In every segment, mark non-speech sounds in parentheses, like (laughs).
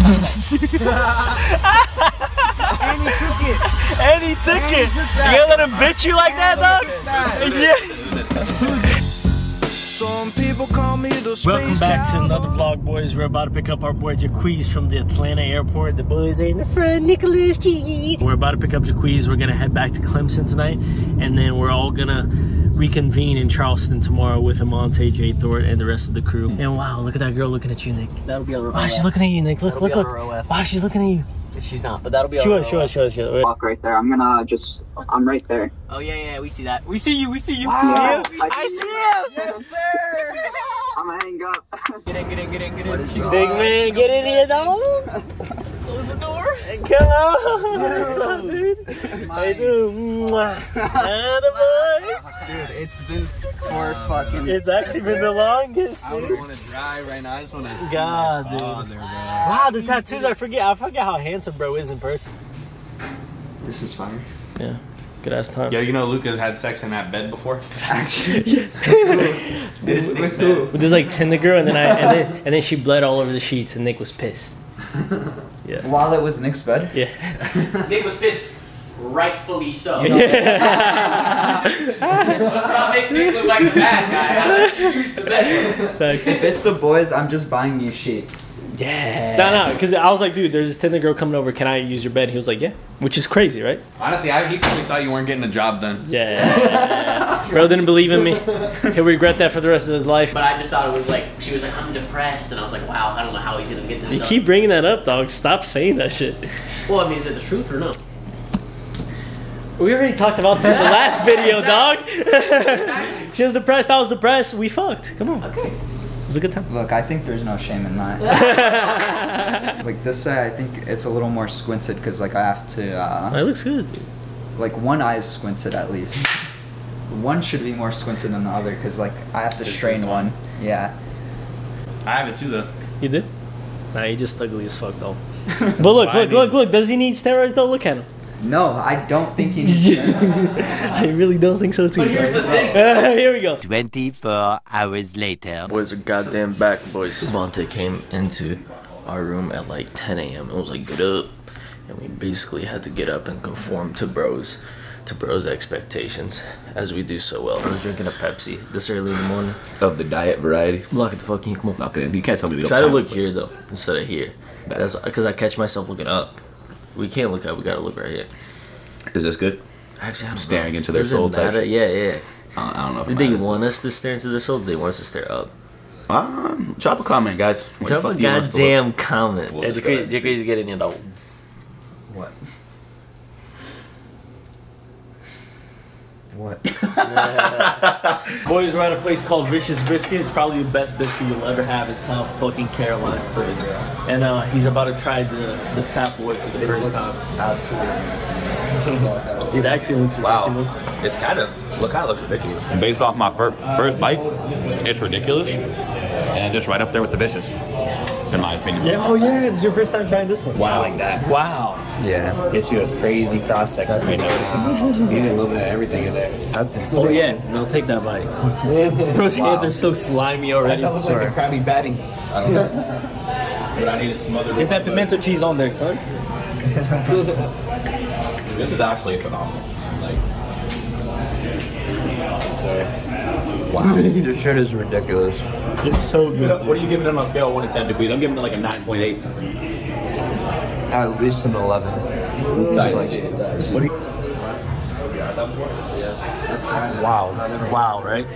(laughs) and he took it. And he took And he it. took You that. gonna let him bitch you like that, dog? (laughs) Yeah. Some people call me the Welcome space back to another vlog, boys. We're about to pick up our boy Jaquez from the Atlanta airport. The boys are in the front, Nicholas G. We're about to pick up Jaquez. We're gonna head back to Clemson tonight, and then we're all gonna reconvene in Charleston tomorrow with Amante, J. Thorpe, and the rest of the crew. Hmm. And wow, look at that girl looking at you, Nick. That'll be on her Wow, she's looking at you, Nick. Look, That'll look, look. Wow, ah, she's looking at you. She's not, but that'll be Show on us, her show OF. us, show us, show us. walk right there. I'm gonna uh, just, I'm right there. Oh yeah, yeah, we see that. We see you. We see you. Wow. See you. I see Yes, sir. I'm gonna hang up. Get in, get in, get in, get in. Big man, get in here, though. Close the door. Come on. What's up, dude? How you doing? Mwah. Atta boy. Dude, it's been for fucking. It's actually been the longest, I dude. don't want to drive right now. I just want to. God, dude. Wow, the tattoos, I forget. I forget how handsome bro is in person. This is fire. Yeah. Good ass time. Yo, you know Lucas had sex in that bed before? With who? With this like Tinder girl, and then I and then and then she bled all over the sheets, and Nick was pissed. (laughs) While it was Nick's bed. Yeah. Nick was pissed. Rightfully so. yeah. (laughs) Let's not look like the bad guy. Let's use the bed. If it's the boys, I'm just buying new sheets. Yeah. No, no, because I was like, dude, there's this Tinder girl coming over. Can I use your bed? He was like, yeah, which is crazy, right? Honestly, I, he probably thought you weren't getting the job done. Yeah. Bro didn't believe in me. He'll regret that for the rest of his life. But I just thought it was like she was like I'm depressed, and I was like, wow, I don't know how he's gonna get this You done. keep bringing that up, dog. Stop saying that shit. well, I mean, is it the truth or no? We already talked about this in the last (laughs) video, dog. Exactly. she was depressed. I was depressed. We fucked. Come on. Okay. It was a good time. Look, I think there's no shame in that. (laughs) like this side, I think it's a little more squinted because like I have to, uh, It looks good. like one eye is squinted at least. One should be more squinted than the other because like I have to Just strain one. one. Yeah. I have it too, though. You did? Nah, you just ugly as fuck, though. (laughs) But look, look, look, look. Does he need steroids, though? Look at him. No, I don't think he needs to. (laughs) I really don't think so, too. But here's the thing. (laughs) Here we go. 24 hours later. Boys are goddamn back, boys. Devontae came into our room at like 10 a.m. and was like, get up. And we basically had to get up and conform to bros, to bros' expectations, as we do so well. I was drinking a Pepsi this early in the morning. of the diet variety. Look at the fucking, come on. Not gonna, you can't tell me they don't Try to look here though, instead of here. That's because I catch myself looking up. We can't look up, we gotta look right here. Is this good? Actually, I don't Staring know. into their Does soul type? Yeah, yeah. I don't, I don't know. Did they matters. want us to stare into their soul? Did they want us to stare up? Um, drop a comment, guys. Where the Drop fuck a do you want us to look? goddamn comment. We'll Yeah, just go ahead Jacques- and see. Jacques getting it out. what? What? (laughs) Boys, we're at a place called Vicious Biscuit. It's probably the best biscuit you'll ever have in South fucking Carolina, Chris. And uh, he's about to try the, the Fat Boy for the first time. Absolutely. It actually looks Wow. ridiculous. It's kind of look kind of looks ridiculous. Based off my fir- first bite, it's ridiculous, and just right up there with the vicious, in my opinion. Yeah. Oh yeah, it's your first time trying this one. Wow. like that. Wow. Yeah. Get you a crazy cross section right now. You need a little bit of everything in there. That's insane. Oh yeah, and I'll take that bite. (laughs) Bro's hands are so slimy already. That looks like a Krabby Patty. But I need it smothered. Get that pimento cheese on there, son. (laughs) This is actually phenomenal. Like, wow. (laughs) Your shirt is ridiculous. It's so good. what are you giving them on a scale of one to ten degrees? I'm giving it like a nine point eight. At least an 11. Wow. Wow, right?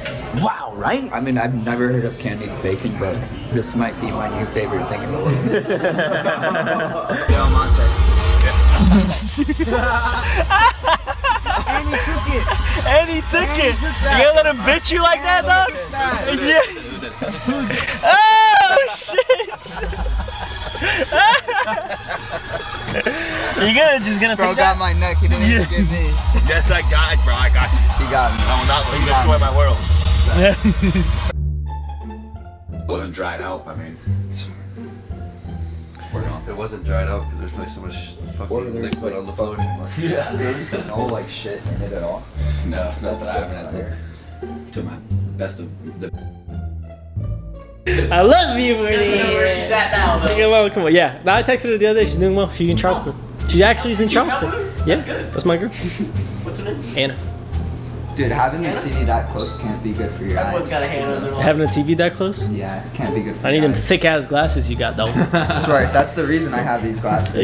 Wow, right? I mean, I've never heard of candied bacon, but this might be my new favorite thing in the world. Yo, (laughs) Monte. and he took it. And he took And he it. took You that. gonna let him bitch you like that, dog? (laughs) Yeah. Oh shit! (laughs) you gonna just gonna Bro take got that? my neck. He didn't even get me. (laughs) Yes, I got it, bro. I got you. He got me. I will not let you destroy my world. Yeah. Wasn't dried out. I mean, It wasn't dried out because there's probably so much fucking liquid on the floor. (laughs) Yeah. There's no like shit in it at all. no, That's that's what I so haven't had fire. to my best of the. I love you, Bernie. Doesn't know where she's at now, though. Come on, come on. Yeah, Now I texted her the other day. She's doing well. She's in Charleston. She actually is in Charleston. Yeah, That's good. that's my girl, What's her name? Anna. Dude, having a TV that close can't be good for your Everyone's eyes. got a hand on their. Having a TV that close? Yeah, it can't be good for I need your them thick ass glasses you got though. (laughs) Swear, that's the reason I have these glasses. (laughs)